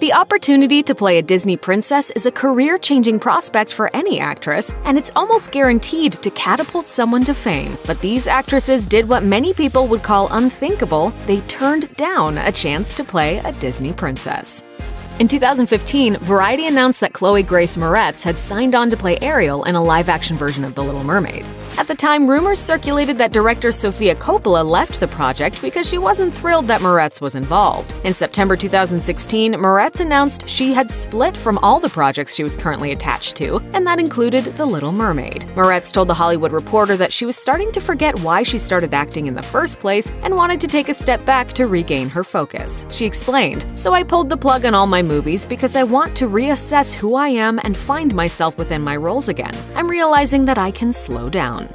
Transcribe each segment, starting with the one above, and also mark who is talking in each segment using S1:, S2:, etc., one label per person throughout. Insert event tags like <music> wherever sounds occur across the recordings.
S1: The opportunity to play a Disney princess is a career changing prospect for any actress, and it's almost guaranteed to catapult someone to fame. But these actresses did what many people would call unthinkable they turned down a chance to play a Disney princess. In 2015, Variety announced that Chloe Grace Moretz had signed on to play Ariel in a live action version of The Little Mermaid. At the time, rumors circulated that director Sofia Coppola left the project because she wasn't thrilled that Moretz was involved. In September 2016, Moretz announced she had split from all the projects she was currently attached to, and that included The Little Mermaid. Moretz told The Hollywood Reporter that she was starting to forget why she started acting in the first place and wanted to take a step back to regain her focus. She explained, So I pulled the plug on all my movies because I want to reassess who I am and find myself within my roles again. I'm realizing that I can slow down.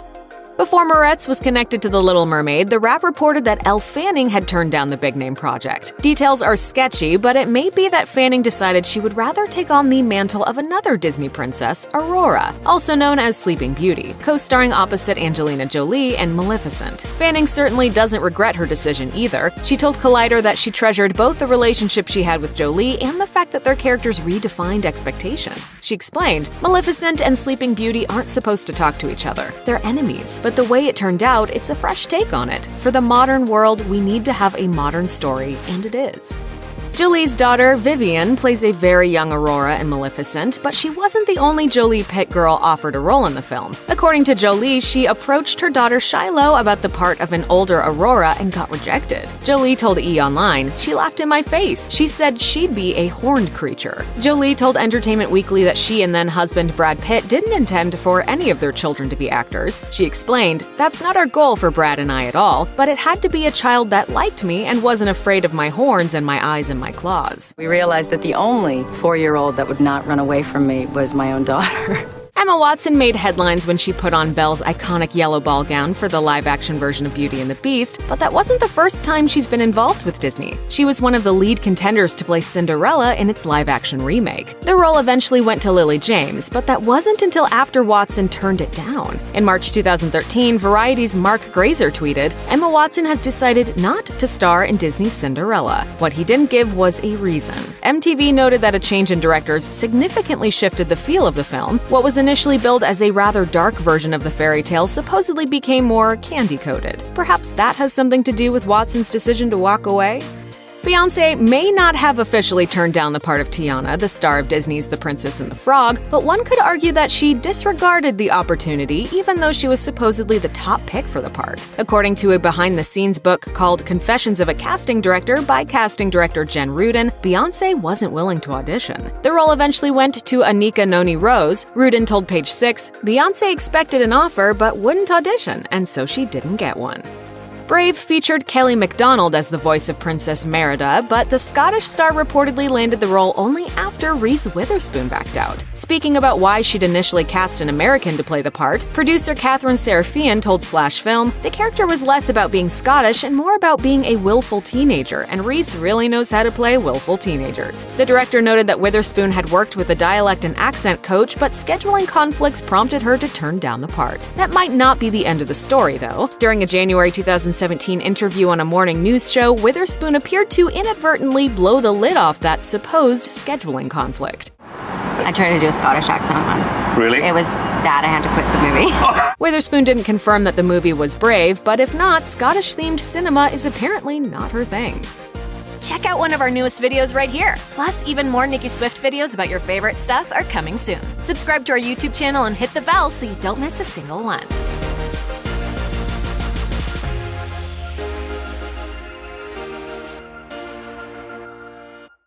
S1: Before Moretz was connected to The Little Mermaid, the Wrap reported that Elle Fanning had turned down the big name project. Details are sketchy, but it may be that Fanning decided she would rather take on the mantle of another Disney princess, Aurora, also known as Sleeping Beauty, co starring opposite Angelina Jolie and Maleficent. Fanning certainly doesn't regret her decision either. She told Collider that she treasured both the relationship she had with Jolie and the fact that their characters redefined expectations. She explained, Maleficent and Sleeping Beauty aren't supposed to talk to each other, they're enemies but the way it turned out, it's a fresh take on it. For the modern world, we need to have a modern story, and it is. Jolie's daughter, Vivienne, plays a very young Aurora in Maleficent, but she wasn't the only Jolie Pitt girl offered a role in the film. According to Jolie, she approached her daughter Shiloh about the part of an older Aurora and got rejected. Jolie told E! Online, She laughed in my face. She said she'd be a horned creature. Jolie told Entertainment Weekly that she and then husband Brad Pitt didn't intend for any of their children to be actors. She explained, That's not our goal for Brad and I at all, but it had to be a child that liked me and wasn't afraid of my horns and my eyes and my claws.
S2: We realized that the only four year old that would not run away from me was my own daughter. <laughs>
S1: Emma Watson made headlines when she put on Belle's iconic yellow ball gown for the live action version of Beauty and the Beast, but that wasn't the first time she's been involved with Disney. She was one of the lead contenders to play Cinderella in its live action remake. The role eventually went to Lily James, but that wasn't until after Watson turned it down. In March 2013, Variety's Marc Graser tweeted Emma Watson has decided not to star in Disney's Cinderella. What he didn't give was a reason. MTV noted that a change in directors significantly shifted the feel of the film. What was initially initially billed as a rather dark version of the fairy tale supposedly became more candy coated. Perhaps that has something to do with Watson's decision to walk away? Beyonce may not have officially turned down the part of Tiana, the star of Disney's The Princess and the Frog, but one could argue that she disregarded the opportunity even though she was supposedly the top pick for the part. According to a behind the scenes book called Confessions of a Casting Director by casting director Jen Rudin, Beyonce wasn't willing to audition. The role eventually went to Anika Noni Rose. Rudin told Page Six, Beyonce expected an offer but wouldn't audition, and so she didn't get one. Brave featured Kelly Macdonald as the voice of Princess Merida, but the Scottish star reportedly landed the role only after Reese Witherspoon backed out. Speaking about why she'd initially cast an American to play the part, producer Katherine Sarafian told Slash Film the character was less about being Scottish and more about being a willful teenager, and Reese really knows how to play willful teenagers. The director noted that Witherspoon had worked with a dialect and accent coach, but scheduling conflicts prompted her to turn down the part. That might not be the end of the story, though. During a January 2007 2017 interview on a morning news show, Witherspoon appeared to inadvertently blow the lid off that supposed scheduling conflict.
S3: I tried to do a Scottish accent once.
S4: Really?
S3: It was bad. I had to quit the movie. <laughs>
S1: Witherspoon didn't confirm that the movie was brave, but if not, Scottish themed cinema is apparently not her thing. Check out one of our newest videos right here. Plus, even more Nicki Swift videos about your favorite stuff are coming soon. Subscribe to our YouTube channel and hit the bell so you don't miss a single one.